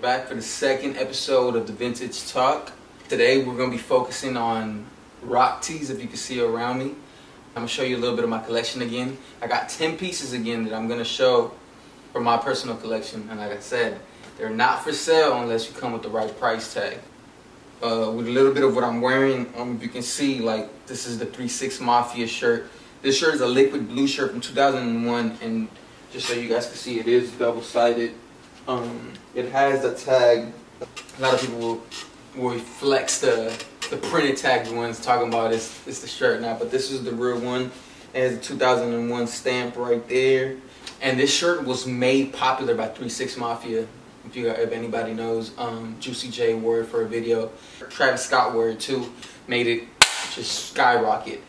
back for the second episode of the Vintage Talk. Today we're going to be focusing on rock tees, if you can see around me. I'm going to show you a little bit of my collection again. I got 10 pieces again that I'm going to show from my personal collection. And like I said, they're not for sale unless you come with the right price tag. Uh, with a little bit of what I'm wearing, um, if you can see, like this is the 3-6 Mafia shirt. This shirt is a liquid blue shirt from 2001 and just so you guys can see, it is double-sided. Um, it has the tag. A lot of people will, will flex the the printed tag ones talking about it's, it's the shirt now, but this is the real one. It has a 2001 stamp right there. And this shirt was made popular by 3-6 Mafia. If you if anybody knows, um, Juicy J wore it for a video. Travis Scott wore it too. Made it just skyrocket.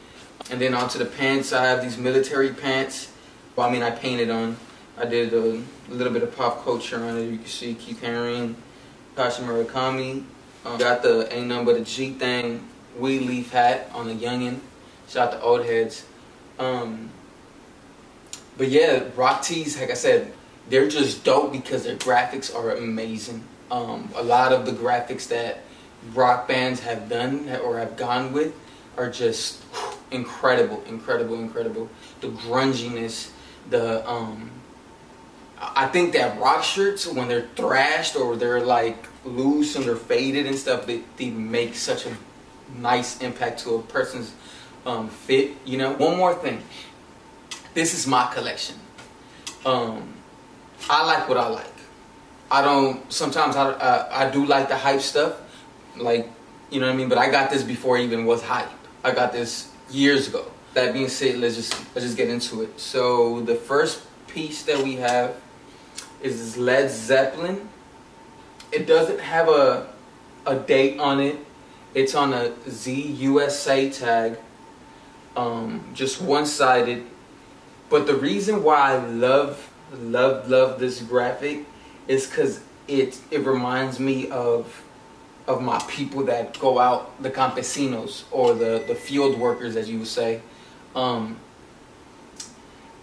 And then onto the pants, I have these military pants. Well, I mean, I painted on. I did a, little bit of pop culture on it. You can see Keith Haring, Takashi Murakami. Um, got the Ain't But a G thing, weed leaf hat on the youngin. Shout out to old heads. Um, but yeah, rock tees, like I said, they're just dope because their graphics are amazing. Um, a lot of the graphics that rock bands have done or have gone with are just incredible, incredible, incredible. The grunginess, the um, I think that rock shirts when they're thrashed or they're like loose and they're faded and stuff, they, they make such a nice impact to a person's um, fit. You know. One more thing. This is my collection. Um, I like what I like. I don't. Sometimes I, I I do like the hype stuff, like you know what I mean. But I got this before it even was hype. I got this years ago. That being said, let's just let's just get into it. So the first piece that we have is Led Zeppelin. It doesn't have a a date on it. It's on a Z USA tag. Um, just one sided. But the reason why I love love love this graphic is because it it reminds me of of my people that go out the campesinos or the the field workers as you would say um,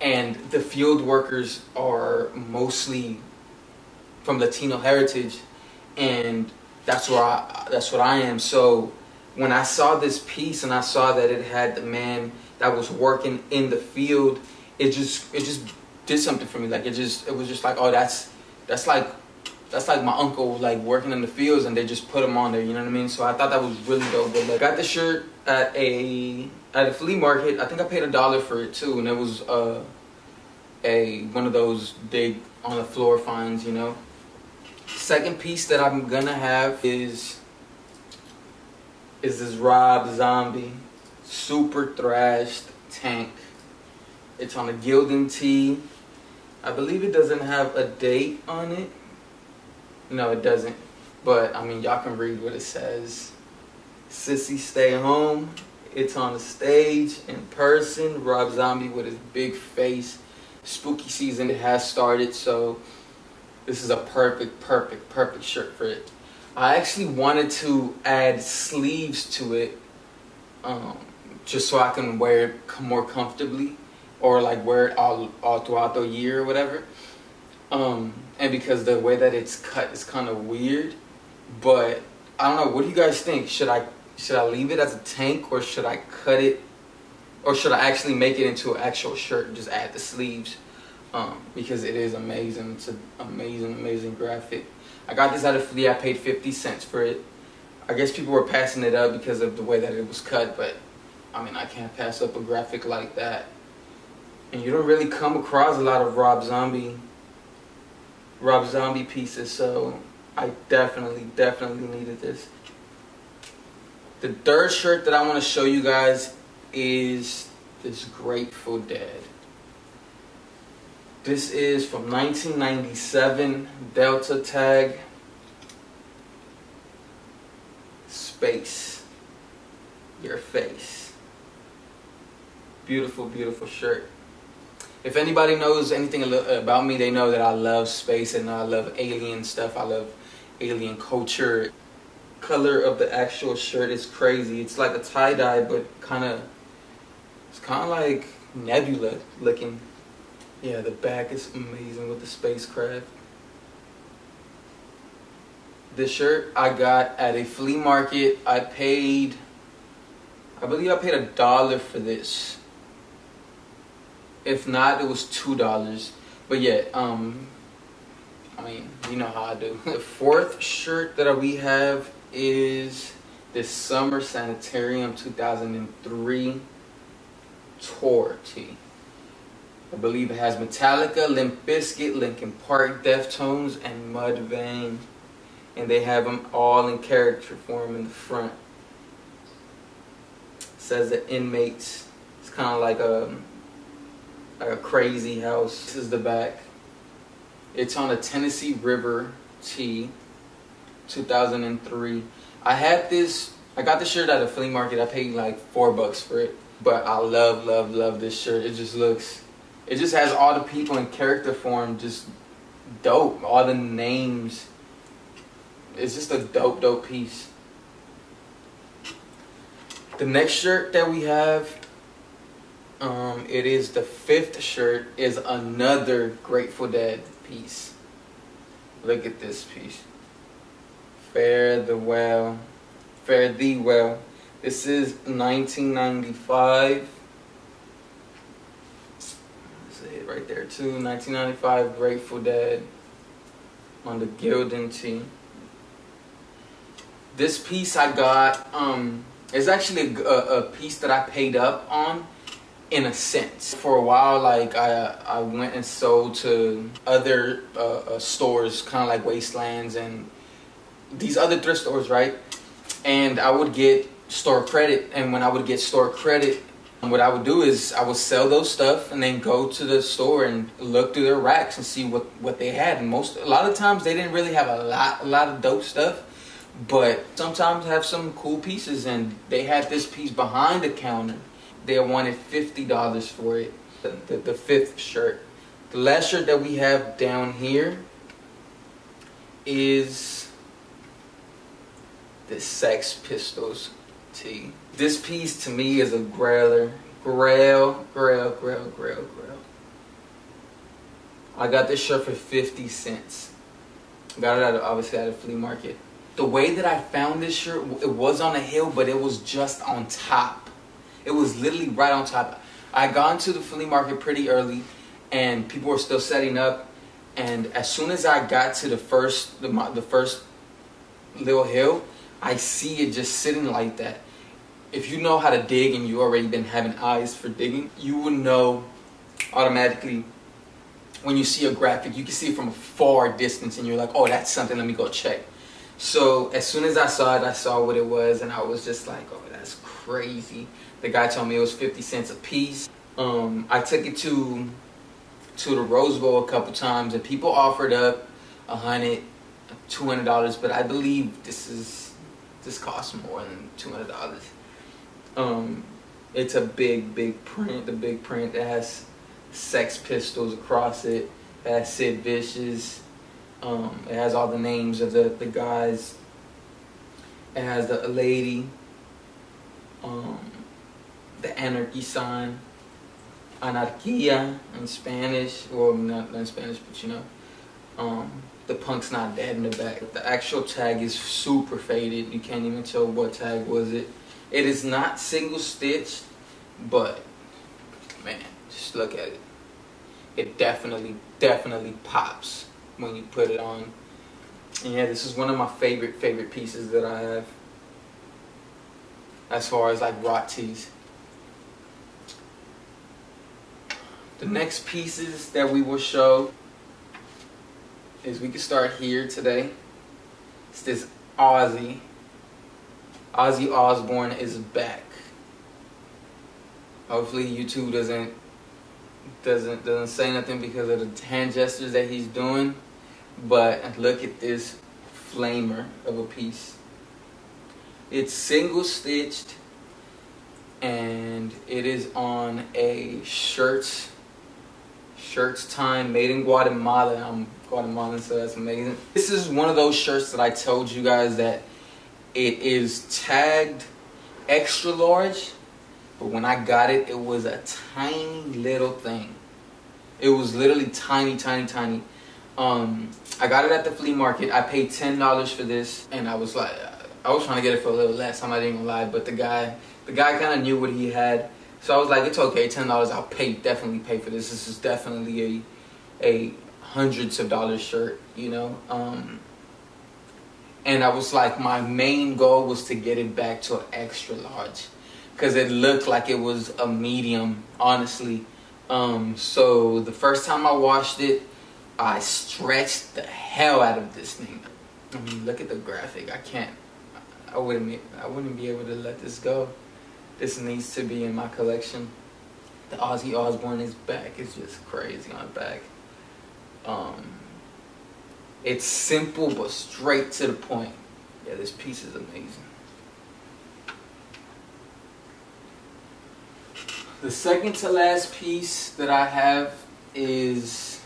and the field workers are mostly from Latino heritage, and that's where I that's what I am. So when I saw this piece and I saw that it had the man that was working in the field, it just it just did something for me. Like it just it was just like oh that's that's like that's like my uncle like working in the fields and they just put him on there. You know what I mean? So I thought that was really dope. But like, got the shirt at a at a flea market. I think I paid a dollar for it too, and it was uh, a one of those big on the floor finds, you know. Second piece that I'm gonna have is is this Rob Zombie super thrashed tank. It's on a Gildan tee. I believe it doesn't have a date on it. No, it doesn't. But I mean, y'all can read what it says. Sissy, stay home. It's on the stage in person. Rob Zombie with his big face. Spooky season has started, so this is a perfect, perfect, perfect shirt for it. I actually wanted to add sleeves to it, um, just so I can wear it more comfortably, or like wear it all all throughout the year or whatever. Um, and because the way that it's cut is kind of weird, but I don't know. What do you guys think? Should I should I leave it as a tank or should I cut it or should I actually make it into an actual shirt and just add the sleeves? Um, because it is amazing. It's an amazing amazing graphic. I got this out of flea. I paid 50 cents for it. I guess people were passing it up because of the way that it was cut but I mean I can't pass up a graphic like that. And you don't really come across a lot of Rob Zombie Rob Zombie pieces so I definitely definitely needed this. The third shirt that I want to show you guys is this Grateful Dead. This is from 1997, Delta tag, space, your face. Beautiful, beautiful shirt. If anybody knows anything about me, they know that I love space and I love alien stuff. I love alien culture color of the actual shirt is crazy. It's like a tie-dye, but kind of, it's kind of like nebula looking. Yeah, the back is amazing with the spacecraft. This shirt I got at a flea market. I paid, I believe I paid a dollar for this. If not, it was two dollars. But yeah, um, I mean, you know how I do. the fourth shirt that we have is this Summer Sanitarium 2003 tour tee. I believe it has Metallica, Limp Bizkit, Linkin Park, Deftones, and Mudvayne. And they have them all in character form in the front. It says the inmates. It's kind of like a, like a crazy house. This is the back. It's on a Tennessee River T, 2003. I had this, I got the shirt at a flea market. I paid like four bucks for it. But I love, love, love this shirt. It just looks, it just has all the people in character form just dope. All the names. It's just a dope, dope piece. The next shirt that we have, um, it is the fifth shirt, is another Grateful Dead piece. Look at this piece. Fare the well. Fare thee well. This is 1995. Say it right there too. 1995 Grateful Dead on the Gildan tee. This piece I got um is actually a, a, a piece that I paid up on in a sense. For a while, like I I went and sold to other uh, uh, stores, kind of like Wastelands and these other thrift stores, right? And I would get store credit, and when I would get store credit, and what I would do is I would sell those stuff and then go to the store and look through their racks and see what what they had. And most a lot of times they didn't really have a lot a lot of dope stuff, but sometimes have some cool pieces. And they had this piece behind the counter. They wanted fifty dollars for it. The, the, the fifth shirt. The last shirt that we have down here is the Sex Pistols This piece to me is a grailer. Grail, grail, grail, grail, grail. I got this shirt for 50 cents. Got it at obviously at a flea market. The way that I found this shirt, it was on a hill, but it was just on top. It was literally right on top. I got into the flea market pretty early, and people were still setting up. And as soon as I got to the first, the, the first little hill, I see it just sitting like that if you know how to dig and you already been having eyes for digging, you will know automatically when you see a graphic, you can see it from a far distance and you're like, oh, that's something, let me go check. So as soon as I saw it, I saw what it was and I was just like, oh, that's crazy. The guy told me it was 50 cents a piece. Um, I took it to to the Rose Bowl a couple times and people offered up a hundred, two hundred dollars, but I believe this is this costs more than two hundred dollars. Um, it's a big, big print. The big print that has Sex Pistols across it. It has Sid Vicious. Um, it has all the names of the, the guys. It has the lady. Um, the anarchy sign. Anarquia in Spanish. Well, not, not in Spanish, but you know. Um, the punk's not dead in the back. The actual tag is super faded. You can't even tell what tag was it. It is not single stitched, but man, just look at it. It definitely, definitely pops when you put it on. And yeah, this is one of my favorite, favorite pieces that I have. As far as like rock tees. The next pieces that we will show is we can start here today. It's this Ozzy Ozzy Osbourne is back. Hopefully YouTube doesn't doesn't doesn't say nothing because of the hand gestures that he's doing. But look at this flamer of a piece. It's single stitched and it is on a shirts shirts time made in Guatemala. I'm Guatemalan, so that's amazing. This is one of those shirts that I told you guys that it is tagged extra large, but when I got it, it was a tiny little thing. It was literally tiny, tiny, tiny. Um, I got it at the flea market. I paid ten dollars for this, and I was like, I was trying to get it for a little less. I'm not even gonna lie, but the guy, the guy kind of knew what he had, so I was like, it's okay, ten dollars. I'll pay, definitely pay for this. This is definitely a, a hundreds of dollars shirt, you know. Um, and I was like, my main goal was to get it back to an extra large, because it looked like it was a medium, honestly. Um, so the first time I washed it, I stretched the hell out of this thing. I mean, look at the graphic. I can't. I wouldn't. Be, I wouldn't be able to let this go. This needs to be in my collection. The Ozzy Osbourne is back. It's just crazy on back. Um, it's simple but straight to the point. Yeah, this piece is amazing. The second to last piece that I have is,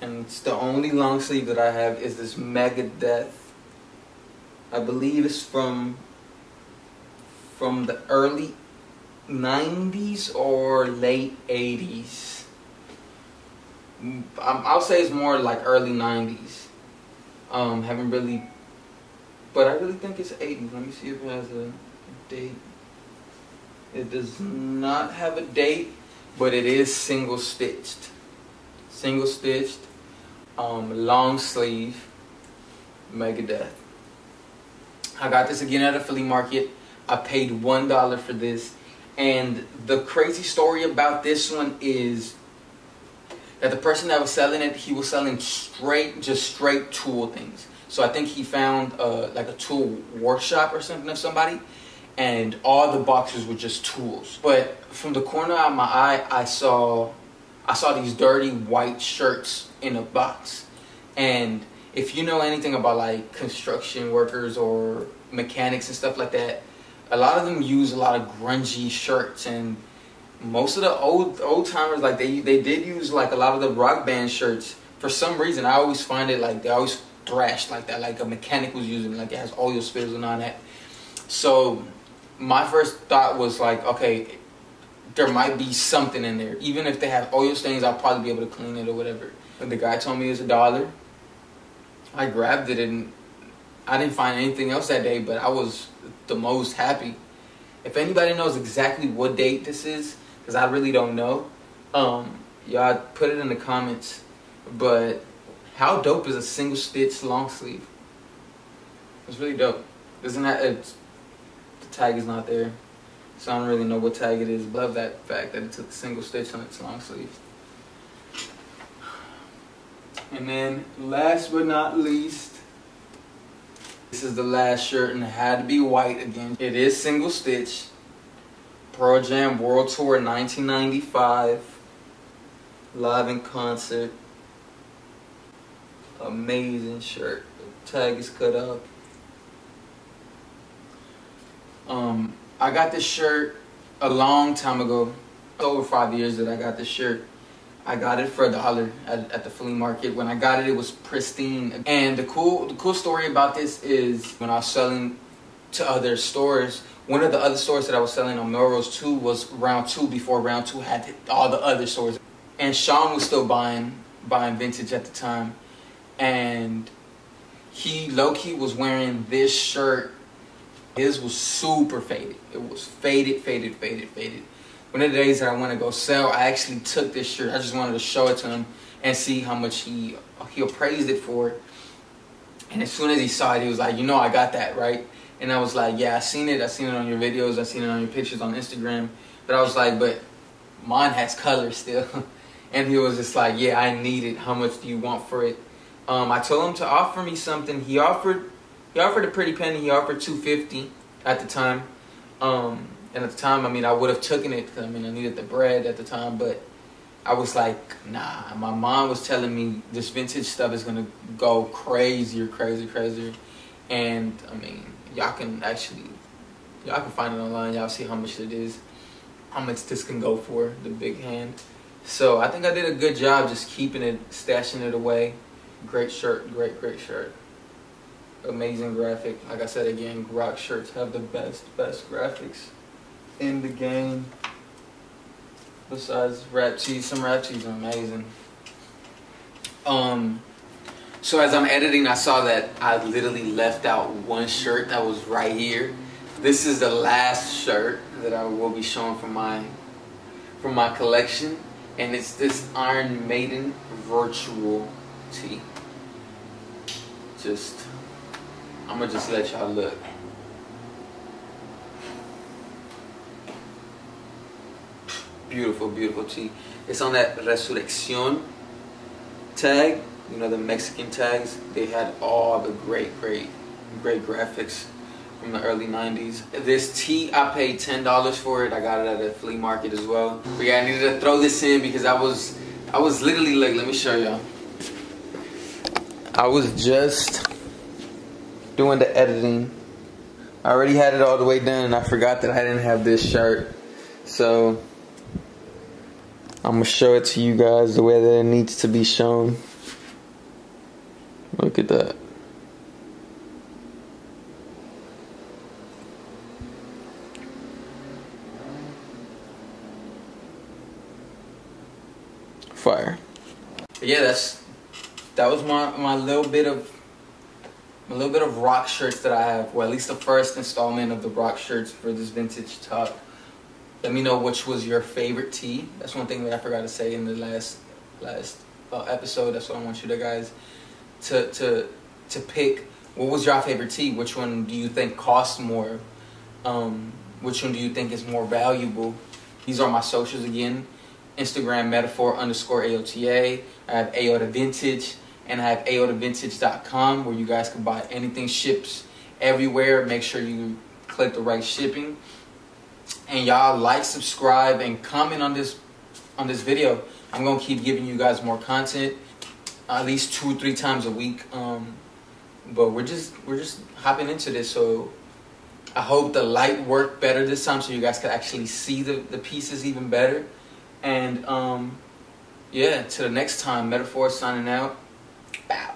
and it's the only long sleeve that I have, is this Megadeth. I believe it's from from the early 90s or late 80s. I'll say it's more like early 90s. Um, haven't really, but I really think it's 80s. Let me see if it has a date. It does not have a date, but it is single stitched. Single stitched, um, long sleeve, Megadeth. I got this again at a flea market. I paid one dollar for this. And the crazy story about this one is that the person that was selling it, he was selling straight, just straight tool things. So I think he found uh, like a tool workshop or something of somebody, and all the boxes were just tools. But from the corner of my eye, I saw, I saw these dirty white shirts in a box, and if you know anything about like construction workers or mechanics and stuff like that, a lot of them use a lot of grungy shirts and most of the old old timers like they they did use like a lot of the rock band shirts. For some reason i always find it like they always thrashed like that like a mechanic was using like it has oil spills and all that. So my first thought was like okay there might be something in there. Even if they have oil stains i'll probably be able to clean it or whatever. But the guy told me it's a dollar. I grabbed it and i didn't find anything else that day but i was the most happy. If anybody knows exactly what date this is because I really don't know. Um, y'all put it in the comments. But how dope is a single stitch long sleeve? It's really dope. Isn't that it's, the tag is not there, so I don't really know what tag it is. Love that fact that it took a single stitch on its long sleeve. And then last but not least, this is the last shirt and it had to be white again. It is single stitch. Pearl Jam World Tour 1995. Live in concert. Amazing shirt. The tag is cut up. Um, I got this shirt a long time ago. Over five years that I got this shirt. I got it for a dollar at, at the flea market. When I got it, it was pristine. And the cool, the cool story about this is when I was selling to other stores, one of the other stores that I was selling on Melrose 2 was round 2 before round 2 had all the other stores. And Sean was still buying buying vintage at the time. And he low-key was wearing this shirt. His was super faded. It was faded, faded, faded, faded. One of the days that I went to go sell, I actually took this shirt. I just wanted to show it to him and see how much he he appraised it for. And as soon as he saw it, he was like, you know, I got that, right? And I was like, yeah, I seen it. I seen it on your videos. I seen it on your pictures on Instagram. But I was like, but mine has color still. and he was just like, yeah, I need it. How much do you want for it? Um, I told him to offer me something. He offered, he offered a pretty penny. He offered two fifty at the time. Um, and at the time, I mean, I would have taken it. Cause, I mean, I needed the bread at the time, but I was like, nah. My mom was telling me this vintage stuff is gonna go crazier, crazy, crazier. And I mean, y'all can actually y'all can find it online. Y'all see how much it is how much this can go for the big hand. So i think i did a good job just keeping it stashing it away. Great shirt great great shirt. Amazing graphic. Like i said again rock shirts have the best best graphics in the game. Besides rap tees some rap tees are amazing. Um, so as I'm editing, I saw that I literally left out one shirt that was right here. This is the last shirt that I will be showing from my from my collection, and it's this Iron Maiden virtual tee. Just, I'm gonna just let y'all look. Beautiful, beautiful tee. It's on that Resurrección tag, you know, the Mexican tags. They had all the great, great, great graphics from the early 90s. This tee, I paid $10 for it. I got it at a flea market as well. But yeah, I needed to throw this in because I was, I was literally like, let me show y'all. I was just doing the editing. I already had it all the way done and I forgot that I didn't have this shirt. So I'm gonna show it to you guys the way that it needs to be shown. Look at that. Fire. Yeah, that's that was my my little bit of a little bit of rock shirts that I have, or at least the first installment of the rock shirts for this vintage talk. Let me know which was your favorite tee. That's one thing that I forgot to say in the last last uh, episode. That's what I want you to guys to to to pick. What was your favorite tee? Which one do you think costs more? Um, which one do you think is more valuable? These are my socials again. Instagram metaphor underscore AOTA. I have AOTA Vintage and I have AOTaVintage.com where you guys can buy anything ships everywhere. Make sure you click the right shipping and y'all like, subscribe, and comment on this on this video. I'm gonna keep giving you guys more content, at least two, or three times a week. Um, but we're just we're just hopping into this, so I hope the light worked better this time, so you guys could actually see the the pieces even better. And um, yeah, to the next time, Metaphor signing out. Bow.